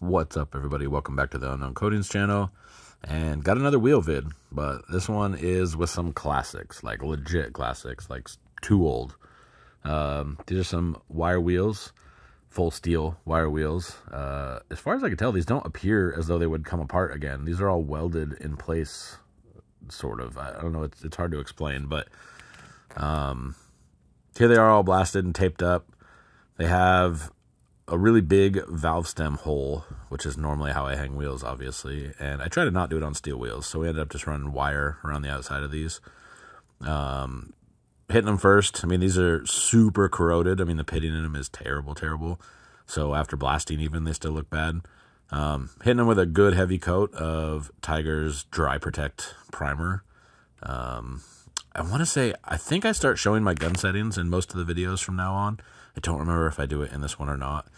What's up, everybody? Welcome back to the Unknown Coatings channel. And got another wheel vid, but this one is with some classics, like legit classics, like too old. Um, these are some wire wheels, full steel wire wheels. Uh, as far as I can tell, these don't appear as though they would come apart again. These are all welded in place, sort of. I don't know, it's, it's hard to explain, but um, here they are all blasted and taped up. They have a really big valve stem hole, which is normally how I hang wheels, obviously. And I try to not do it on steel wheels, so we ended up just running wire around the outside of these. Um, hitting them first. I mean, these are super corroded. I mean, the pitting in them is terrible, terrible. So after blasting, even they still look bad. Um, hitting them with a good heavy coat of Tiger's Dry Protect primer. Um, I want to say, I think I start showing my gun settings in most of the videos from now on. I don't remember if I do it in this one or not.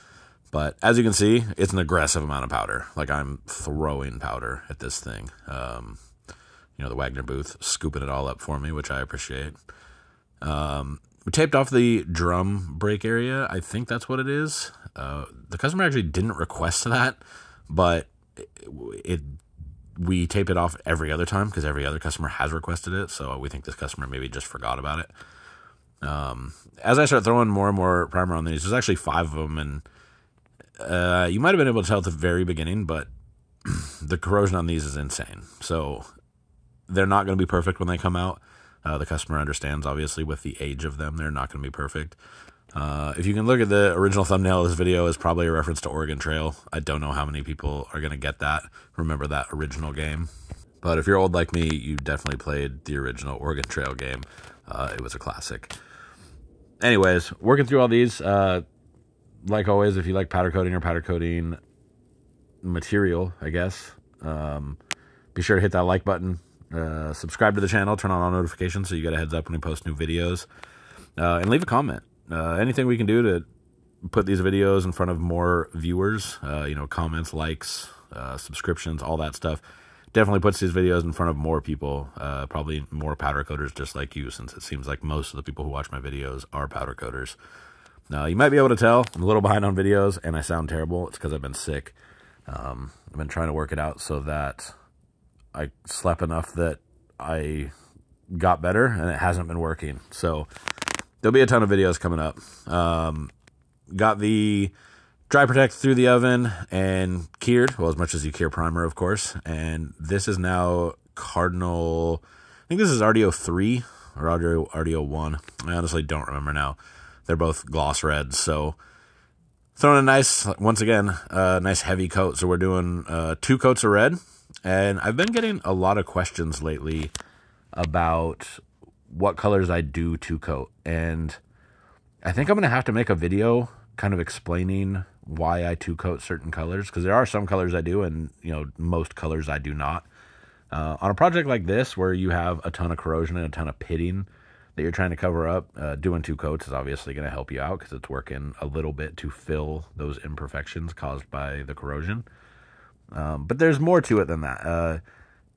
But as you can see, it's an aggressive amount of powder. Like I'm throwing powder at this thing. Um, you know, the Wagner booth scooping it all up for me, which I appreciate. Um, we taped off the drum brake area. I think that's what it is. Uh, the customer actually didn't request that, but it, it we tape it off every other time because every other customer has requested it. So we think this customer maybe just forgot about it. Um, as I start throwing more and more primer on these, there's actually five of them, and uh, you might have been able to tell at the very beginning, but the corrosion on these is insane. So they're not going to be perfect when they come out. Uh, the customer understands, obviously, with the age of them, they're not going to be perfect. Uh, if you can look at the original thumbnail of this video, is probably a reference to Oregon Trail. I don't know how many people are going to get that, remember that original game. But if you're old like me, you definitely played the original Oregon Trail game. Uh, it was a classic anyways, working through all these. Uh, like always, if you like powder coating or powder coating material, I guess, um, be sure to hit that like button. Uh, subscribe to the channel, turn on all notifications so you get a heads up when we post new videos, uh, and leave a comment. Uh, anything we can do to put these videos in front of more viewers, uh, you know, comments, likes, uh, subscriptions, all that stuff definitely puts these videos in front of more people, uh, probably more powder coaters just like you, since it seems like most of the people who watch my videos are powder coaters. Now, you might be able to tell I'm a little behind on videos and I sound terrible. It's because I've been sick. Um, I've been trying to work it out so that I slept enough that I got better and it hasn't been working. So there'll be a ton of videos coming up. Um, got the dry protect through the oven and cured, well, as much as you cure primer, of course. And this is now Cardinal, I think this is RDO 3 or RDO, RDO 1. I honestly don't remember now. They're both gloss reds, so throwing a nice, once again, a uh, nice heavy coat. So we're doing uh, two coats of red. And I've been getting a lot of questions lately about what colors I do to coat. And I think I'm going to have to make a video kind of explaining why I two coat certain colors because there are some colors I do and you know most colors I do not. Uh, on a project like this where you have a ton of corrosion and a ton of pitting that you're trying to cover up, uh, doing two coats is obviously going to help you out because it's working a little bit to fill those imperfections caused by the corrosion. Um, but there's more to it than that. Uh,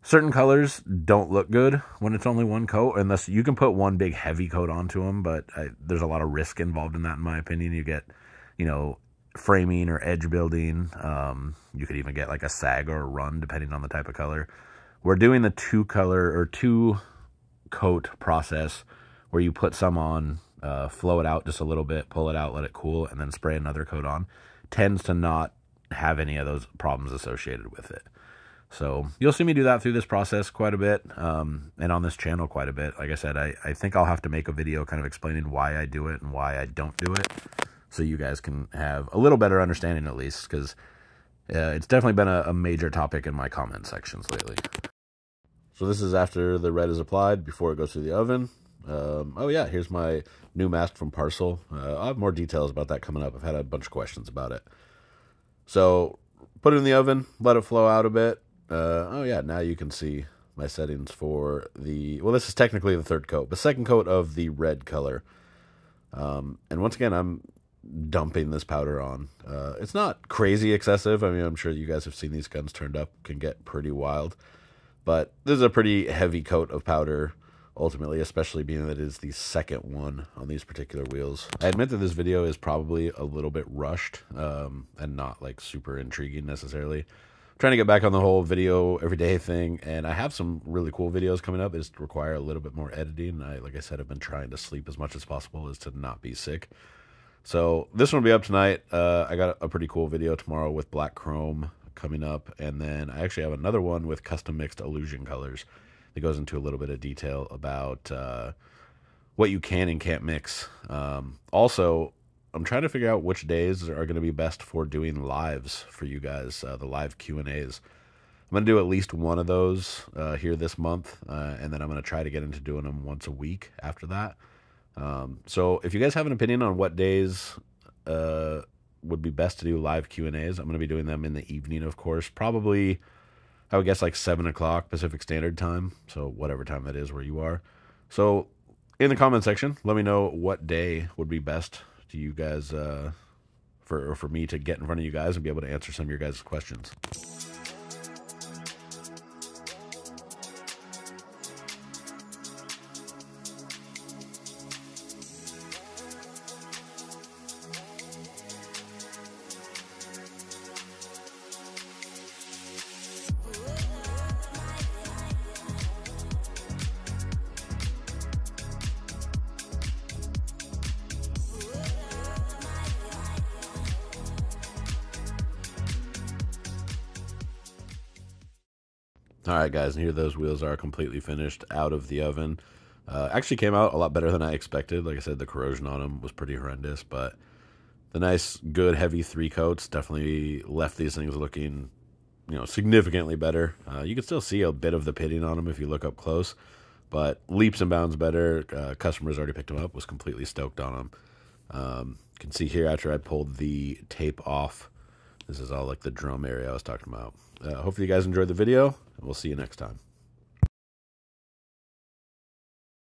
certain colors don't look good when it's only one coat, unless you can put one big heavy coat onto them. But I, there's a lot of risk involved in that, in my opinion. You get, you know, framing or edge building. Um, you could even get like a sag or a run depending on the type of color. We're doing the two color or two coat process where you put some on, uh, flow it out just a little bit, pull it out, let it cool, and then spray another coat on. Tends to not have any of those problems associated with it. So you'll see me do that through this process quite a bit um, and on this channel quite a bit. Like I said, I, I think I'll have to make a video kind of explaining why I do it and why I don't do it so you guys can have a little better understanding at least, because uh, it's definitely been a, a major topic in my comment sections lately. So this is after the red is applied, before it goes through the oven. Um, oh yeah, here's my new mask from Parcil. Uh, i have more details about that coming up. I've had a bunch of questions about it. So put it in the oven, let it flow out a bit. Uh, oh yeah, now you can see my settings for the, well, this is technically the third coat, the second coat of the red color. Um, and once again, I'm dumping this powder on. Uh, it's not crazy excessive. I mean, I'm sure you guys have seen these guns turned up, can get pretty wild. But this is a pretty heavy coat of powder ultimately, especially being that it is the second one on these particular wheels. I admit that this video is probably a little bit rushed um, and not like super intriguing necessarily. Trying to get back on the whole video everyday thing, and I have some really cool videos coming up. It just require a little bit more editing. I, like I said, I've been trying to sleep as much as possible as to not be sick. So this one will be up tonight. Uh, I got a pretty cool video tomorrow with black chrome coming up, and then I actually have another one with custom mixed illusion colors that goes into a little bit of detail about uh, what you can and can't mix. Um, also, I'm trying to figure out which days are going to be best for doing lives for you guys, uh, the live Q and A's. I'm going to do at least one of those uh, here this month, uh, and then I'm going to try to get into doing them once a week after that. Um, so if you guys have an opinion on what days uh, would be best to do live Q and A's, I'm going to be doing them in the evening, of course, probably I would guess like seven o'clock Pacific Standard Time. So whatever time that is where you are. So in the comment section, let me know what day would be best to you guys uh, for for me to get in front of you guys and be able to answer some of your guys' questions. All right, guys, and here those wheels are completely finished out of the oven. Uh, actually came out a lot better than I expected. Like I said, the corrosion on them was pretty horrendous, but the nice, good, heavy three coats definitely left these things looking, you know, significantly better. Uh, you can still see a bit of the pitting on them if you look up close, but leaps and bounds better. Uh, customers already picked them up, was completely stoked on them. Um, you can see here after I pulled the tape off, this is all like the drum area I was talking about. Uh, hopefully you guys enjoyed the video, and we'll see you next time.